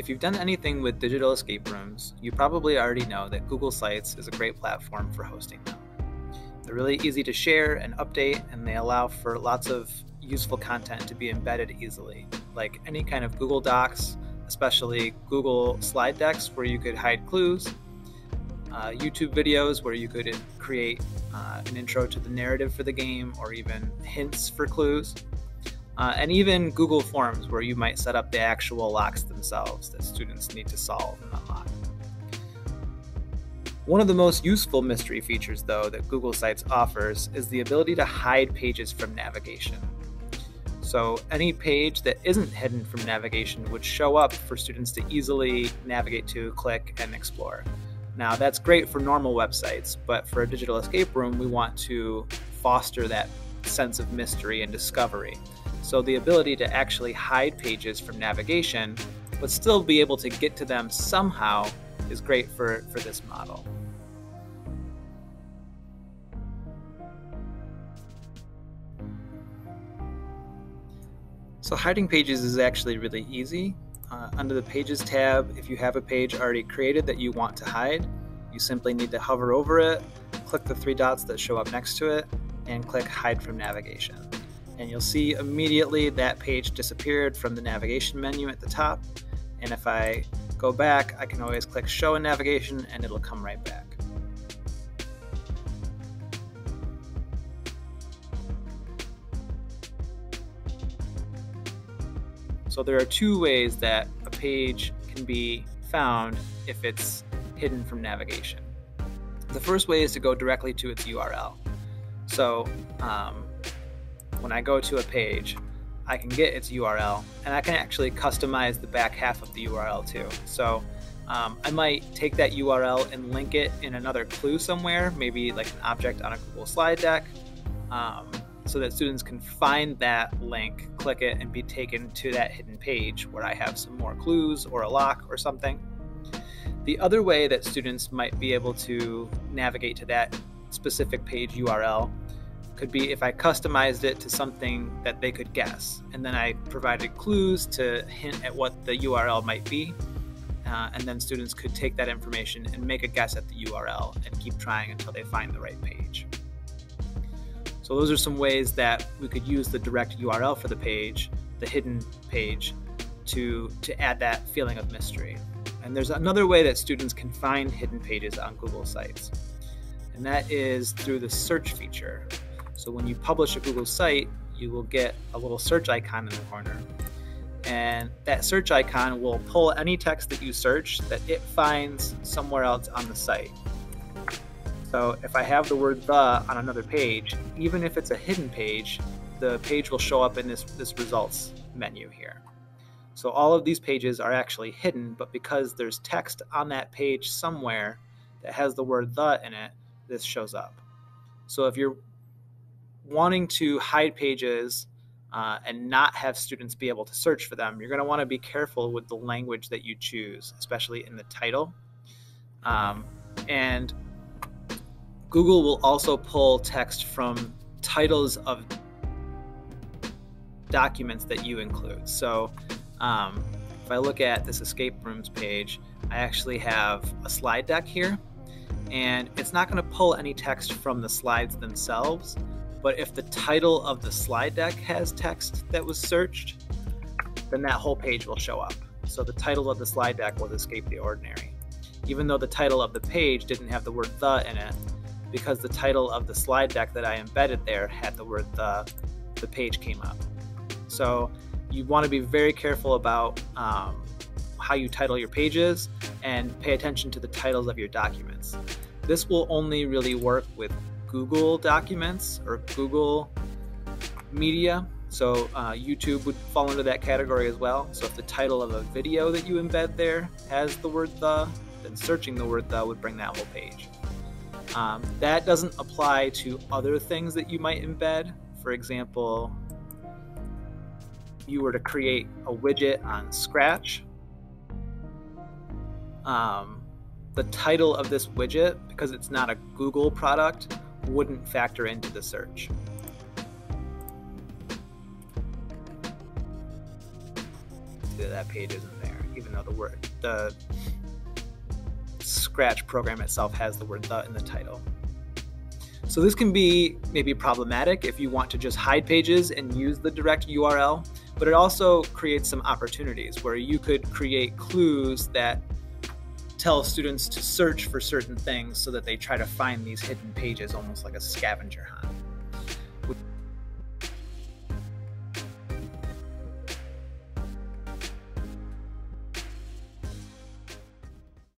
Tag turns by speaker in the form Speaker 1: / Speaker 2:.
Speaker 1: If you've done anything with digital escape rooms, you probably already know that Google Sites is a great platform for hosting them. They're really easy to share and update, and they allow for lots of useful content to be embedded easily, like any kind of Google Docs, especially Google slide decks where you could hide clues, uh, YouTube videos where you could create uh, an intro to the narrative for the game or even hints for clues uh, and even Google Forms, where you might set up the actual locks themselves that students need to solve and unlock. One of the most useful mystery features, though, that Google Sites offers is the ability to hide pages from navigation. So, any page that isn't hidden from navigation would show up for students to easily navigate to, click, and explore. Now, that's great for normal websites, but for a digital escape room, we want to foster that sense of mystery and discovery. So the ability to actually hide pages from navigation, but still be able to get to them somehow is great for, for this model. So hiding pages is actually really easy. Uh, under the Pages tab, if you have a page already created that you want to hide, you simply need to hover over it, click the three dots that show up next to it, and click Hide from Navigation and you'll see immediately that page disappeared from the navigation menu at the top. And if I go back, I can always click Show in Navigation and it'll come right back. So there are two ways that a page can be found if it's hidden from navigation. The first way is to go directly to its URL. So um, when I go to a page, I can get its URL and I can actually customize the back half of the URL too. So um, I might take that URL and link it in another clue somewhere, maybe like an object on a Google slide deck, um, so that students can find that link, click it, and be taken to that hidden page where I have some more clues or a lock or something. The other way that students might be able to navigate to that specific page URL could be if I customized it to something that they could guess. And then I provided clues to hint at what the URL might be. Uh, and then students could take that information and make a guess at the URL and keep trying until they find the right page. So those are some ways that we could use the direct URL for the page, the hidden page, to, to add that feeling of mystery. And there's another way that students can find hidden pages on Google Sites, and that is through the search feature. So when you publish a Google site, you will get a little search icon in the corner. And that search icon will pull any text that you search that it finds somewhere else on the site. So if I have the word the on another page, even if it's a hidden page, the page will show up in this, this results menu here. So all of these pages are actually hidden, but because there's text on that page somewhere that has the word the in it, this shows up. So if you're wanting to hide pages uh, and not have students be able to search for them, you're going to want to be careful with the language that you choose, especially in the title. Um, and Google will also pull text from titles of documents that you include. So um, if I look at this escape rooms page, I actually have a slide deck here, and it's not going to pull any text from the slides themselves, but if the title of the slide deck has text that was searched, then that whole page will show up. So the title of the slide deck was Escape the Ordinary. Even though the title of the page didn't have the word the in it, because the title of the slide deck that I embedded there had the word the, the page came up. So you want to be very careful about um, how you title your pages and pay attention to the titles of your documents. This will only really work with Google Documents or Google Media. So uh, YouTube would fall into that category as well. So if the title of a video that you embed there has the word the, then searching the word the would bring that whole page. Um, that doesn't apply to other things that you might embed. For example, you were to create a widget on Scratch, um, the title of this widget, because it's not a Google product, wouldn't factor into the search. that page isn't there. even though the word the Scratch program itself has the word the in the title. So this can be maybe problematic if you want to just hide pages and use the direct URL, but it also creates some opportunities where you could create clues that tell students to search for certain things so that they try to find these hidden pages almost like a scavenger hunt.